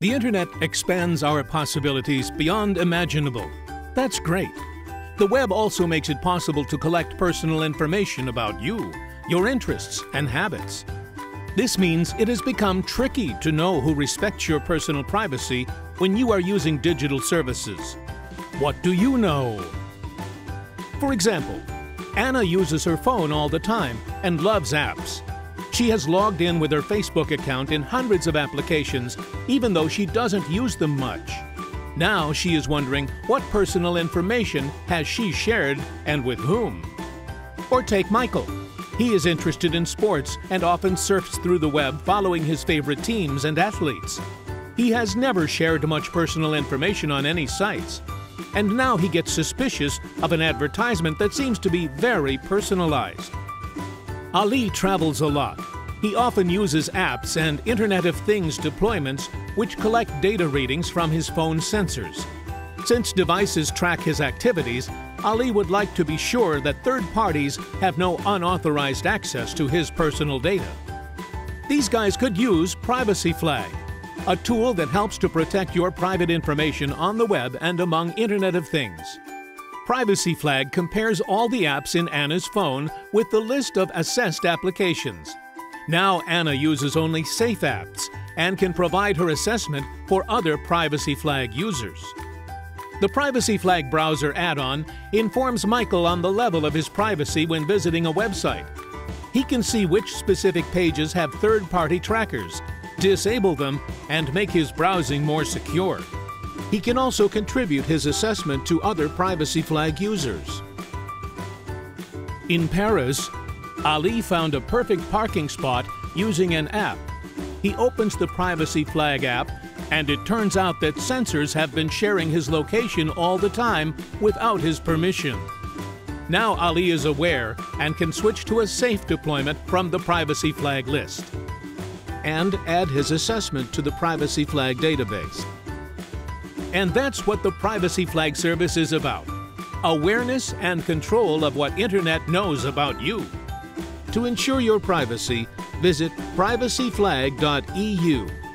The internet expands our possibilities beyond imaginable. That's great. The web also makes it possible to collect personal information about you, your interests, and habits. This means it has become tricky to know who respects your personal privacy when you are using digital services. What do you know? For example, Anna uses her phone all the time and loves apps. She has logged in with her Facebook account in hundreds of applications, even though she doesn't use them much. Now she is wondering what personal information has she shared and with whom. Or take Michael. He is interested in sports and often surfs through the web following his favorite teams and athletes. He has never shared much personal information on any sites. And now he gets suspicious of an advertisement that seems to be very personalized. Ali travels a lot. He often uses apps and Internet of Things deployments which collect data readings from his phone sensors. Since devices track his activities, Ali would like to be sure that third parties have no unauthorized access to his personal data. These guys could use Privacy Flag, a tool that helps to protect your private information on the web and among Internet of Things. Privacy Flag compares all the apps in Anna's phone with the list of assessed applications. Now Anna uses only safe apps and can provide her assessment for other Privacy Flag users. The Privacy Flag browser add-on informs Michael on the level of his privacy when visiting a website. He can see which specific pages have third-party trackers, disable them, and make his browsing more secure. He can also contribute his assessment to other Privacy Flag users. In Paris, Ali found a perfect parking spot using an app. He opens the Privacy Flag app and it turns out that sensors have been sharing his location all the time without his permission. Now Ali is aware and can switch to a safe deployment from the Privacy Flag list and add his assessment to the Privacy Flag database. And that's what the Privacy Flag service is about. Awareness and control of what Internet knows about you. To ensure your privacy, visit privacyflag.eu